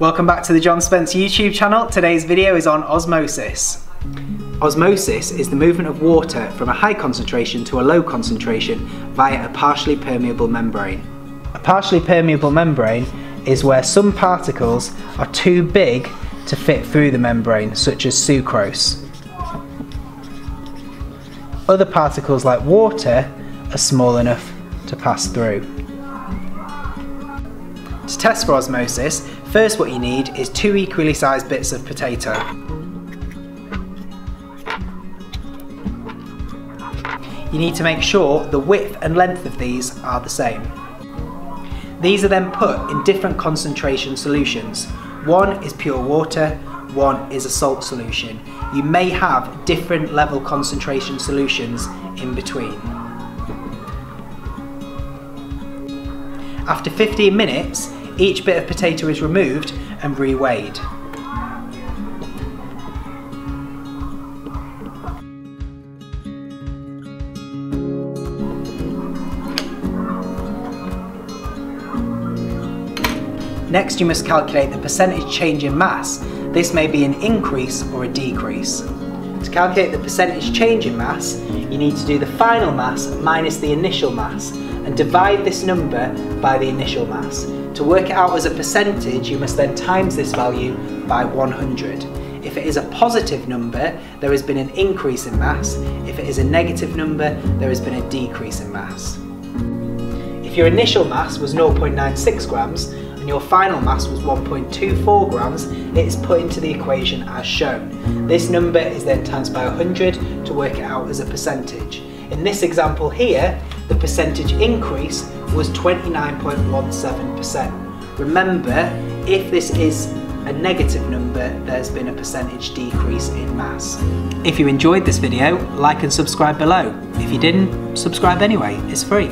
Welcome back to the John Spence YouTube channel. Today's video is on osmosis. Osmosis is the movement of water from a high concentration to a low concentration via a partially permeable membrane. A partially permeable membrane is where some particles are too big to fit through the membrane, such as sucrose. Other particles like water are small enough to pass through. To test for osmosis, first what you need is two equally sized bits of potato. You need to make sure the width and length of these are the same. These are then put in different concentration solutions. One is pure water, one is a salt solution. You may have different level concentration solutions in between. After 15 minutes, each bit of potato is removed and reweighed. Next you must calculate the percentage change in mass. This may be an increase or a decrease. To calculate the percentage change in mass, you need to do the final mass minus the initial mass and divide this number by the initial mass. To work it out as a percentage, you must then times this value by 100. If it is a positive number, there has been an increase in mass. If it is a negative number, there has been a decrease in mass. If your initial mass was 0.96 grams, and your final mass was 1.24 grams, it is put into the equation as shown. This number is then times by 100 to work it out as a percentage. In this example here, the percentage increase was 29.17%. Remember, if this is a negative number, there's been a percentage decrease in mass. If you enjoyed this video, like and subscribe below. If you didn't, subscribe anyway, it's free.